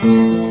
Thank